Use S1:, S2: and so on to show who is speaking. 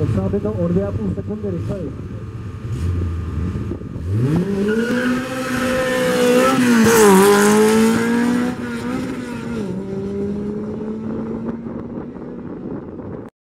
S1: Sabi ng Orleapong Secondary School.